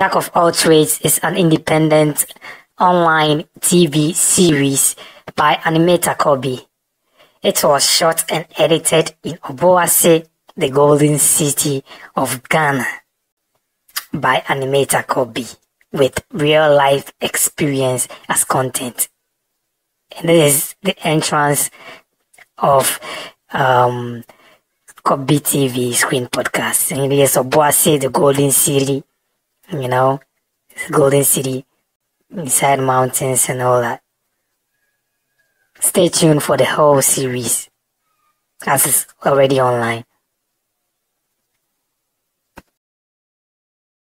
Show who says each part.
Speaker 1: Jack of All Trades is an independent online TV series by animator Kobby. It was shot and edited in Obuasi, the golden city of Ghana by animator Kobby with real life experience as content. And this is the entrance of um, Kobby TV screen podcast. And it is Obuasi, the golden city, you know, golden city inside mountains and all that. Stay tuned for the whole series as it's already online.